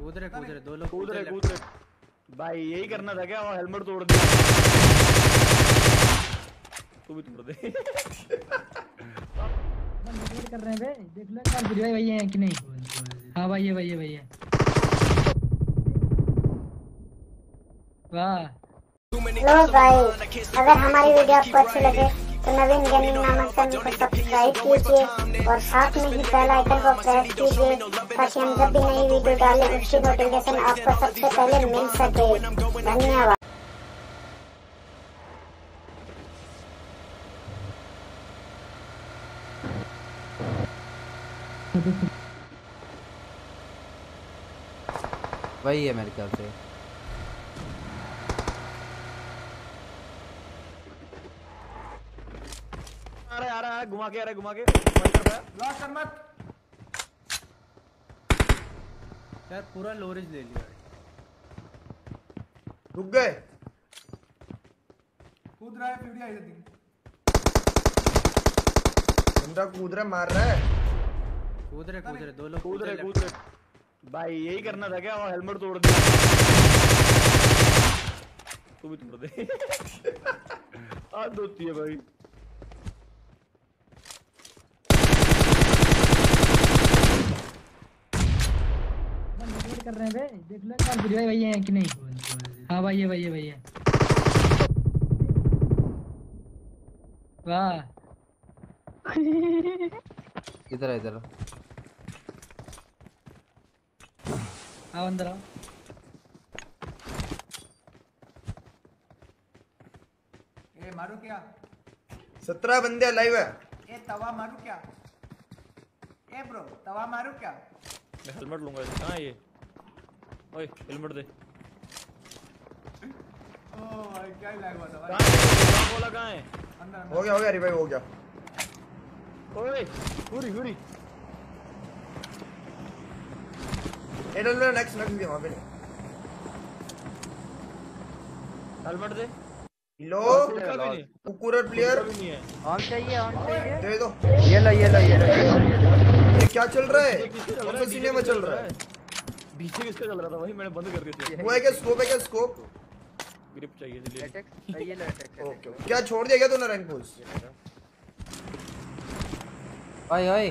कूद रहे कूद रहे दो लोग कूद रहे कूद रहे। भाई यही करना था क्या? वो हेलमेट तोड़ दिया। तू भी तोड़ दे। कर रहे हैं बे देख लो यार भाई भाई है कि नहीं? हाँ भाई है भाई है भाई है। वाह। हेलो गाइस अगर हमारी वीडियो आपको अच्छी लगे तो नवीन गेमिंग नामक चैनल को सब्सक्राइब कीजिए और साथ में ही बेल आइकन को प्रेस कीजिए ताकि हम जब भी नई वीडियो डालें, उसकी नोटिफिकेशन आपको सबसे पहले मिल सके। धन्यवाद। वही है मेरे ख्याल से। रहा है आ रहा है घुमा के आ रहा है घुमा के। वहीं कर लॉस कर मत। यार पूरा लोरेज ले लिया रुक गए। कूद रहा है फिर आई थी बंदा कूद रहा है, मार रहा है। कूद रहे कूद रहे दो लोग कूद रहे कूद रहे। भाई यही करना था क्या? हेलमेट तोड़ दिया। तू भी तोड़ दे। आज होती है भाई। कर रहे हैं बे? देख लो यार भाई भाई है कि नहीं? हाँ भाई है भाई है भाई है। वाह। इधर इधर आओ अंदर आओ। ए मारू क्या? सत्रह बंदे लाइव है। ए तवा मारू क्या? ए ब्रो तवा मारू क्या? मैं हेलमेट लूँगा कहाँ ये। ओए हेलमेट दे। ओ भाई क्या लैग हुआ था कहाँ है बोला कहाँ है अंदर हो गया हो गया रिवाइव हो गया ओए हुरी हुरी ए डल नेक्स्ट नेक्स्ट भी वहाँ पे हेलमेट दे लो उसका कुकुरर प्लेयर ऑन चाहिए ऑन चाहिए दे दो। ये लो ये लो ये लो ये क्या चल रहा है? कौन सा है? सीने में चल रहा है? पीछे किसका चल रहा था वही मैंने बंद कर दिया वो है क्या स्कोप है क्या स्कोप ग्रिप चाहिए इसलिए अटैक ये लो अटैक ओके क्या छोड़ दिया क्या तूने रैंक पुश ओए ओए।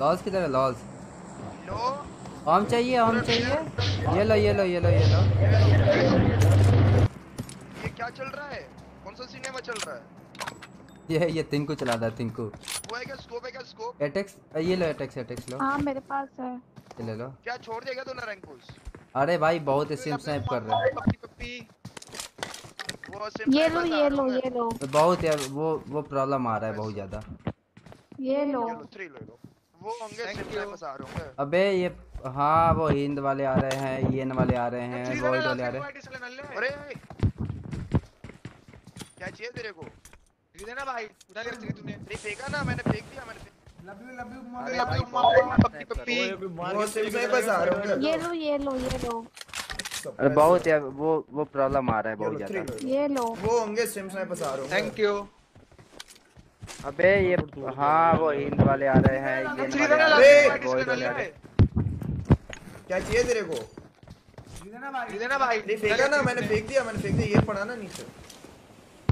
लॉस किधर है? लॉस लो। ऑन चाहिए ऑन चाहिए? ये लो ये लो ये लो ये लो। ये क्या चल रहा है? कौन सा सीने में चल रहा है? ये ये तिंकू चला था तिंकू वो है क्या स्कोप है क्या स्कोप अटैक्स ये लो अटैक्स अटैक्स लो। हाँ मेरे पास है। ये ले लो। क्या छोड़ दिया क्या तूने रैंक पुश अरे भाई बहुत स्किम स्नैप कर रहे हैं। पप्पी पप्पी। वो सिम ये लो ये लो ये लो। बहुत यार वो वो प्रॉब्लम आ रहा है बहुत ज़्यादा। ये लो। थ्री ले लो वो होंगे सिम में फंसा रहे होंगे अबे ये हाँ वो हिंद वाले आ रहे हैं येन वाले आ रहे हैं गोल्ड वाले आ रहे हैं। अरे क्या चाहिए तेरे को? देना भाई उठा लिया थ्री तूने। नहीं फेंका ना मैंने फेंक दिया मैंने लव यू लव यू अरे भाई पप्पी पप्पी ओए कोई मार वो के सिम तेरी से तरह फंसा रहे होंगे। ये लो ये लो ये लो। अरे बहुत यार वो वो प्रॉब्लम आ रहा है बहुत ज़्यादा। ये लो। वो होंगे सिम से फंसा रहे होंगे। थैंक यू अबे ये हाँ वो हिंद वाले आ रहे हैं येन थ्री देना! हैं। आ हैं। क्या चाहिए तेरे को? देना भाई देना भाई। नहीं फेंका ना मैंने फेंक दिया मैंने फेंक दिया ये पड़ा ना नीचे।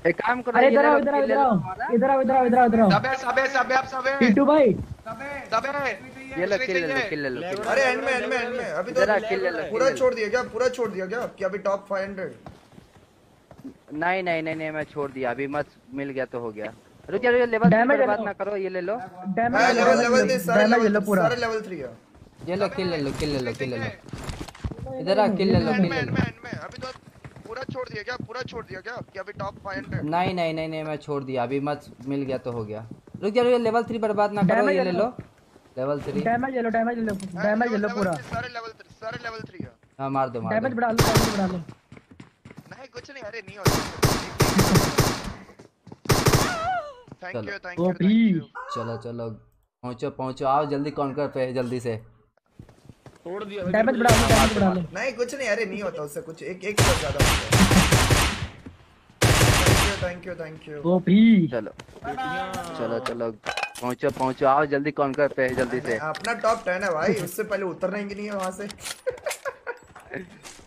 एक काम करो अरे इधर आओ इधर आओ इधर आओ इधर आओ इधर आओ इधर आओ इधर आओ सबे सबे सबे आप सबे टीटू भाई तबे सबे ये लो किल ले लो किल ले लो। अरे एंड में एंड में एंड में अभी तो किल ले लो पूरा। छोड़ दिया क्या पूरा छोड़ दिया क्या कि अभी टॉप 500 नहीं नहीं नहीं नहीं मैं छोड़ दिया अभी मत मिल गया तो हो गया रुक ये लेवल पर बात ना करो ये ले लो हाँ डैमेज लेवल लेवल दे सारे डैमेज ले लेवल लो पूरा सारे लेवल 3 है ये लो किल ले लो किल ले लो किल ले लो इधर आ किल ले लो किल ले एंड लो में एंड में अभी तो पूरा छोड़ दिया क्या? पूरा छोड़ दिया क्या? कि अभी टॉप 500 नहीं नहीं नहीं नहीं मैं छोड़ दिया। अभी मत मिल गया तो हो गया। रुक यार ये लेवल थ्री बर्बाद ना करो ये ले ले। लेवल थ्री डैमेज ले लो डैमेज ले लो डैमेज ले लो पूरा। सारे लेवल 3 सारे लेवल 3 है। हाँ मार दो मार डैमेज बढ़ा लो डैमेज बढ़ा लो। नहीं कुछ नहीं अरे नहीं होता थैंक चलो। यू थैंक ओ यू भी चलो चलो। पहुंचो पहुंचो। आओ जल्दी कॉन्कर पे जल्दी से। तोड़ दिया। डैमेज बढ़ा लो डैमेज बढ़ा लो। नहीं कुछ नहीं अरे नहीं होता उससे कुछ। एक एक से ज़्यादा thank you thank you thank you ओ भी। चलो। चलो चलो। पहुंचो पहुंचो। आओ जल्दी कौन कर पे जल्दी से। अपना टॉप टेन है भाई उससे पहले उतरना ही नहीं है वहाँ से।